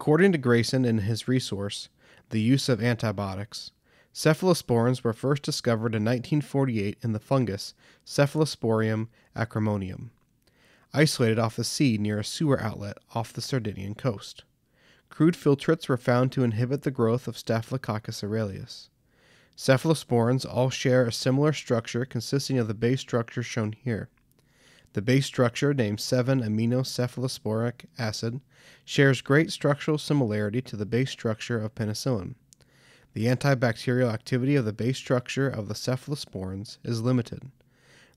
According to Grayson in his resource, The Use of Antibiotics, cephalosporins were first discovered in 1948 in the fungus Cephalosporium acremonium, isolated off the sea near a sewer outlet off the Sardinian coast. Crude filtrates were found to inhibit the growth of Staphylococcus aureus. Cephalosporins all share a similar structure consisting of the base structure shown here. The base structure, named 7 aminocephalosporic acid, shares great structural similarity to the base structure of penicillin. The antibacterial activity of the base structure of the cephalosporins is limited.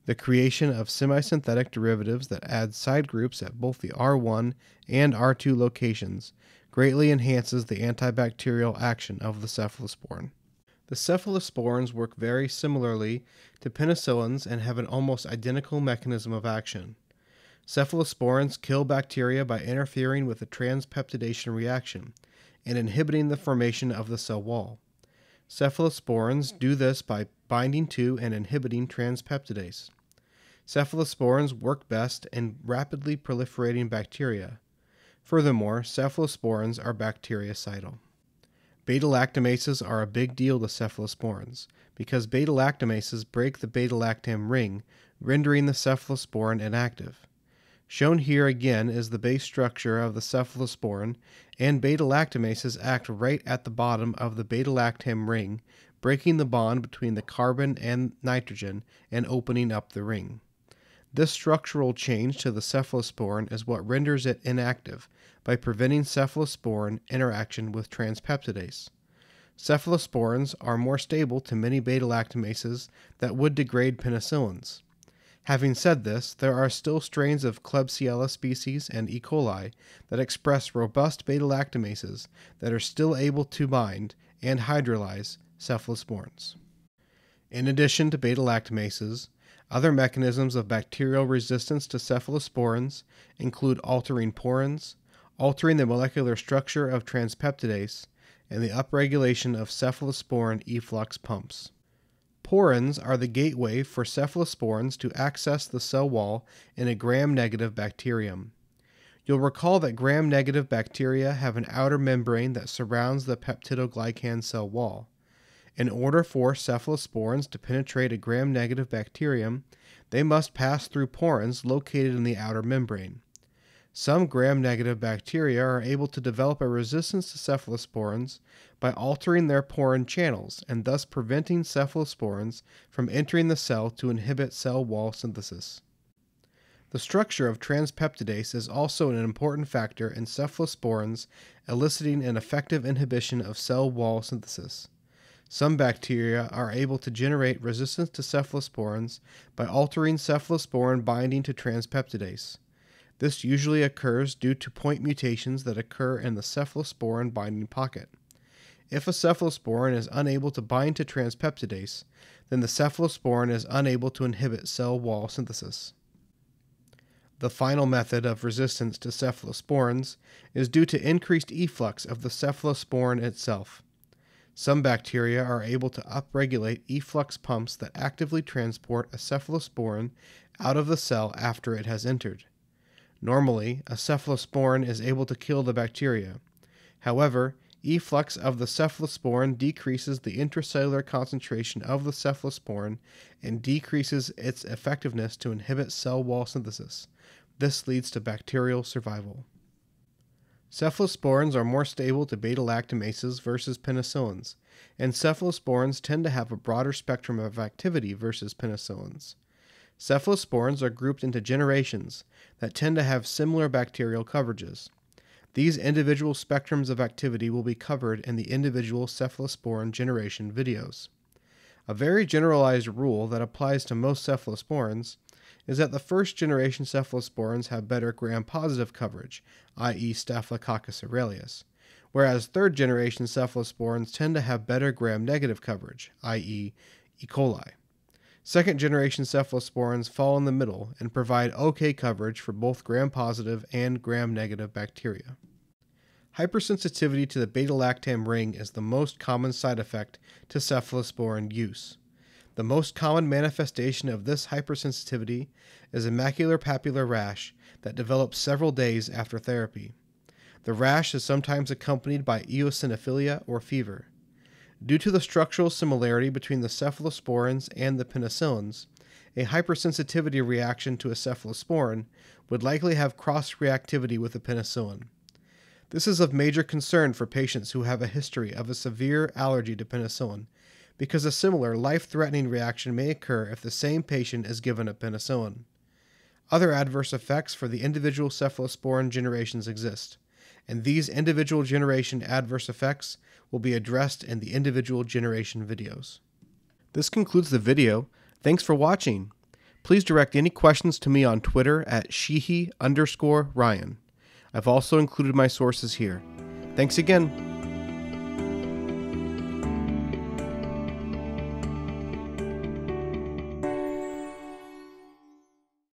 The creation of semisynthetic derivatives that add side groups at both the R1 and R2 locations greatly enhances the antibacterial action of the cephalosporin. The cephalosporins work very similarly to penicillins and have an almost identical mechanism of action. Cephalosporins kill bacteria by interfering with the transpeptidation reaction and inhibiting the formation of the cell wall. Cephalosporins do this by binding to and inhibiting transpeptidase. Cephalosporins work best in rapidly proliferating bacteria. Furthermore, cephalosporins are bactericidal. Beta lactamases are a big deal to cephalosporins because beta lactamases break the beta lactam ring, rendering the cephalosporin inactive. Shown here again is the base structure of the cephalosporin, and beta lactamases act right at the bottom of the beta lactam ring, breaking the bond between the carbon and nitrogen and opening up the ring. This structural change to the cephalosporin is what renders it inactive by preventing cephalosporin interaction with transpeptidase. Cephalosporins are more stable to many beta lactamases that would degrade penicillins. Having said this, there are still strains of Klebsiella species and E. coli that express robust beta lactamases that are still able to bind and hydrolyze cephalosporins. In addition to beta lactamases, other mechanisms of bacterial resistance to cephalosporins include altering porins, altering the molecular structure of transpeptidase, and the upregulation of cephalosporin efflux pumps. Porins are the gateway for cephalosporins to access the cell wall in a gram negative bacterium. You'll recall that gram negative bacteria have an outer membrane that surrounds the peptidoglycan cell wall. In order for cephalosporins to penetrate a gram negative bacterium, they must pass through porins located in the outer membrane. Some gram negative bacteria are able to develop a resistance to cephalosporins by altering their porin channels and thus preventing cephalosporins from entering the cell to inhibit cell wall synthesis. The structure of transpeptidase is also an important factor in cephalosporins eliciting an effective inhibition of cell wall synthesis. Some bacteria are able to generate resistance to cephalosporins by altering cephalosporin binding to transpeptidase. This usually occurs due to point mutations that occur in the cephalosporin binding pocket. If a cephalosporin is unable to bind to transpeptidase, then the cephalosporin is unable to inhibit cell wall synthesis. The final method of resistance to cephalosporins is due to increased efflux of the cephalosporin itself. Some bacteria are able to upregulate efflux pumps that actively transport a cephalosporin out of the cell after it has entered. Normally, a cephalosporin is able to kill the bacteria. However, efflux of the cephalosporin decreases the intracellular concentration of the cephalosporin and decreases its effectiveness to inhibit cell wall synthesis. This leads to bacterial survival. Cephalosporins are more stable to beta lactamases versus penicillins, and cephalosporins tend to have a broader spectrum of activity versus penicillins. Cephalosporins are grouped into generations that tend to have similar bacterial coverages. These individual spectrums of activity will be covered in the individual cephalosporin generation videos. A very generalized rule that applies to most cephalosporins is that the first generation cephalosporins have better gram positive coverage, i.e., Staphylococcus aureus, whereas third generation cephalosporins tend to have better gram negative coverage, i.e., E. coli. Second generation cephalosporins fall in the middle and provide okay coverage for both gram positive and gram negative bacteria. Hypersensitivity to the beta lactam ring is the most common side effect to cephalosporin use. The most common manifestation of this hypersensitivity is a macular papular rash that develops several days after therapy. The rash is sometimes accompanied by eosinophilia or fever. Due to the structural similarity between the cephalosporins and the penicillins, a hypersensitivity reaction to a cephalosporin would likely have cross reactivity with a penicillin. This is of major concern for patients who have a history of a severe allergy to penicillin, because a similar life threatening reaction may occur if the same patient is given a penicillin. Other adverse effects for the individual cephalosporin generations exist, and these individual generation adverse effects will be addressed in the individual generation videos. This concludes the video. Thanks for watching. Please direct any questions to me on Twitter at Sheehy underscore Ryan. I've also included my sources here. Thanks again.